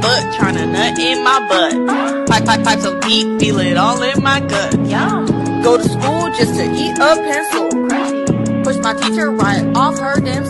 butt, tryna nut in my butt. Pipe, pipe, pipe so deep, feel it all in my gut. Yum. Go to school just to eat a pencil. Push my teacher right off her damn.